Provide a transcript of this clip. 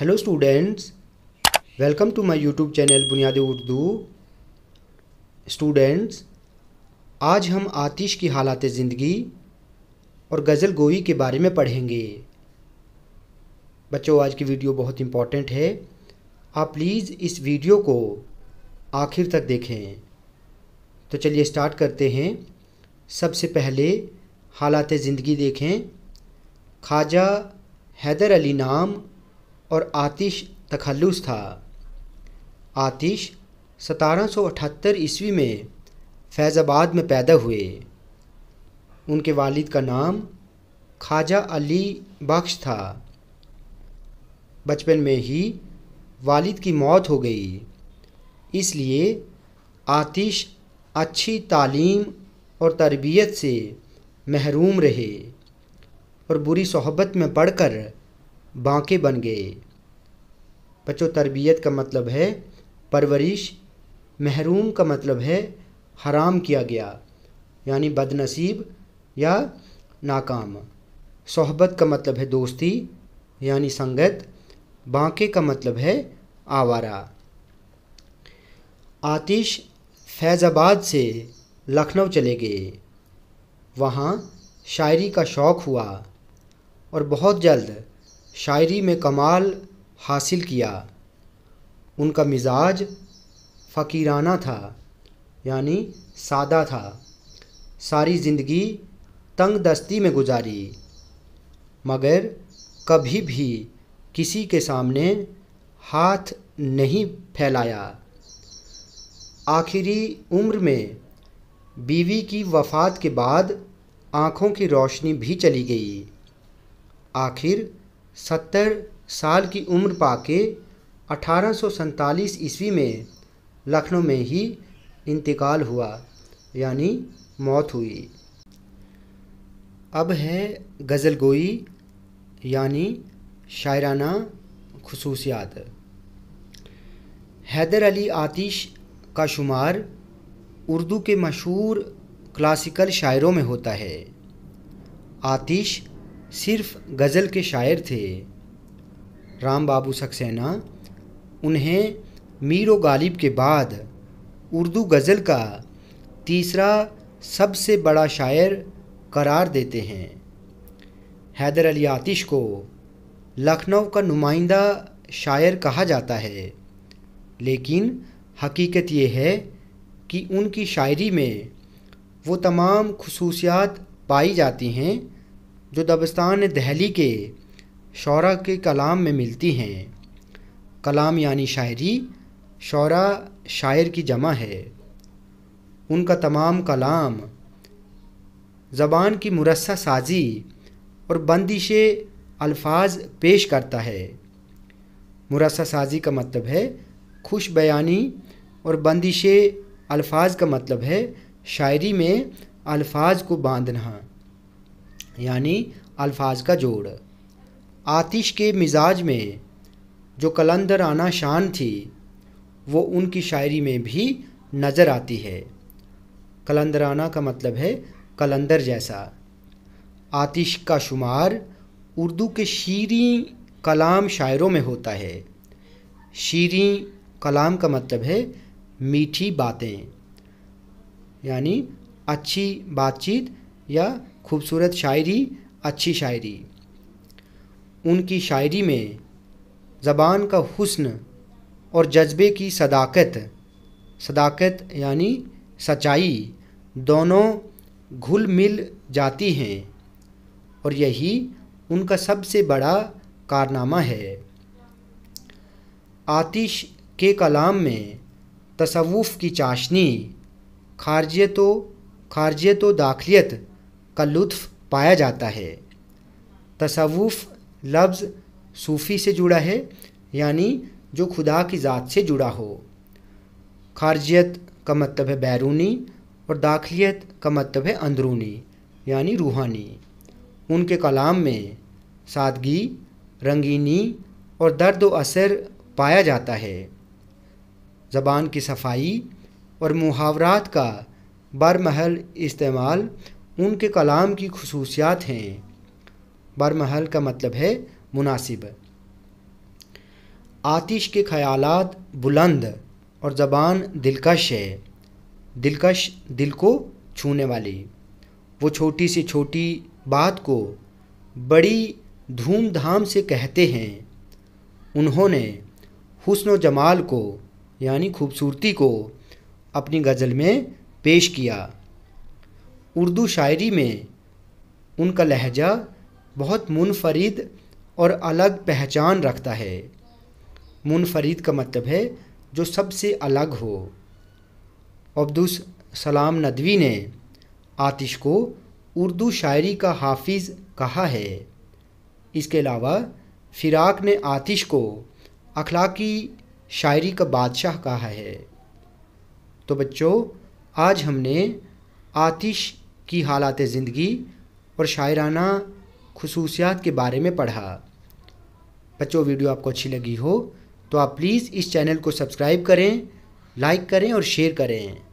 Hello students welcome to my YouTube channel बुनियादी Urdu students आज हम आतिश की हालात ज़िंदगी और गज़ल गोई के बारे में पढ़ेंगे। बच्चों, आज की वीडियो बहुत इंपॉर्टेंट है। आप प्लीज़ इस वीडियो को आखिर तक देखें। तो चलिए स्टार्ट करते हैं। सबसे पहले हालात ज़िंदगी देखें। ख्वाजा हैदर अली नाम और आतिश तखल्लुस था। आतिश सतारह सौ अठहत्तर ईस्वी में फैज़ाबाद में पैदा हुए। उनके वालिद का नाम ख्वाजा अली बख्श था। बचपन में ही वालिद की मौत हो गई। इसलिए आतिश अच्छी तालीम और तरबियत से महरूम रहे और बुरी सोहबत में पढ़कर बांके बन गए। बच्चों, तरबियत का मतलब है परवरिश, महरूम का मतलब है हराम किया गया, यानी बदनसीब या नाकाम। सोहबत का मतलब है दोस्ती, यानी संगत। बांके का मतलब है आवारा। आतिश फैज़ाबाद से लखनऊ चले गए। वहाँ शायरी का शौक़ हुआ और बहुत जल्द शायरी में कमाल हासिल किया। उनका मिजाज फ़कीराना था, यानी सादा था। सारी ज़िंदगी तंग दस्ती में गुजारी, मगर कभी भी किसी के सामने हाथ नहीं फैलाया। आखिरी उम्र में बीवी की वफ़ात के बाद आँखों की रोशनी भी चली गई। आखिर सत्तर साल की उम्र पाके अठारह ईस्वी में लखनऊ में ही इंतकाल हुआ, यानी मौत हुई। अब है गज़ल गोई, यानी शायराना खसूसियात। हैदर अली आतिश का शुमार उर्दू के मशहूर क्लासिकल शायरों में होता है। आतिश सिर्फ़ गज़ल के शायर थे राम बाबू सक्सेना। उन्हें मीर गालिब के बाद उर्दू गज़ल का तीसरा सबसे बड़ा शायर करार देते हैं। हैदर अली आतिश को लखनऊ का नुमाइंदा शायर कहा जाता है। लेकिन हकीकत ये है कि उनकी शायरी में वो तमाम खसूसियात पाई जाती हैं जो दबस्तान दहली के शौरा के कलाम में मिलती हैं। कलाम यानी शायरी, शौरा शायर की जमा है। उनका तमाम कलाम ज़बान की मुरस्सा साजी और बंदिश अल्फाज पेश करता है। मुरस्सा साजी का मतलब है खुश बयानी और बंदिश अल्फाज का मतलब है शायरी में अल्फाज को बांधना। यानी अल्फाज का जोड़। आतिश के मिजाज में जो कलंदर आना शान थी, वो उनकी शायरी में भी नज़र आती है। कलंदराना का मतलब है कलंदर जैसा। आतिश का शुमार उर्दू के शीरी कलाम शायरों में होता है। शीरी कलाम का मतलब है मीठी बातें, यानी अच्छी बातचीत या खूबसूरत शायरी, अच्छी शायरी। उनकी शायरी में ज़बान का हुस्न और जज्बे की सदाकत सदाकत यानी सच्चाई दोनों घुल मिल जाती हैं और यही उनका सबसे बड़ा कारनामा है। आतिश के कलाम में तसव्वुफ़ की चाशनी, खारजियत खारजियत दाखिलियत का लुत्फ़ पाया जाता है। तसव्वुफ़ लफ्ज़ सूफ़ी से जुड़ा है, यानी जो खुदा की ज़ात से जुड़ा हो। खारजियत का मतलब है बैरूनी और दाखिलियत का मतलब है अंदरूनी, यानी रूहानी। उनके कलाम में सादगी, रंगीनी और दर्द व असर पाया जाता है। ज़बान की सफ़ाई और मुहावरात का बरमहल इस्तेमाल उनके कलाम की खसूसियात हैं। बरमहल का मतलब है मुनासिब। आतिश के ख्यालात बुलंद और ज़बान दिलकश है। दिलकश दिल को छूने वाली। वो छोटी से छोटी बात को बड़ी धूमधाम से कहते हैं। उन्होंने हुस्न जमाल को, यानी खूबसूरती को, अपनी गज़ल में पेश किया। उर्दू शायरी में उनका लहजा बहुत मुनफरिद और अलग पहचान रखता है। मुनफरिद का मतलब है जो सबसे अलग हो। अब्दुस सलाम नदवी ने आतिश को उर्दू शायरी का हाफिज़ कहा है। इसके अलावा फ़िराक ने आतिश को अखलाकी शायरी का बादशाह कहा है। तो बच्चों, आज हमने आतिश की हालात ज़िंदगी और शायराना खसूसियात के बारे में पढ़ा। बच्चों, वीडियो आपको अच्छी लगी हो तो आप प्लीज़ इस चैनल को सब्सक्राइब करें, लाइक करें और शेयर करें।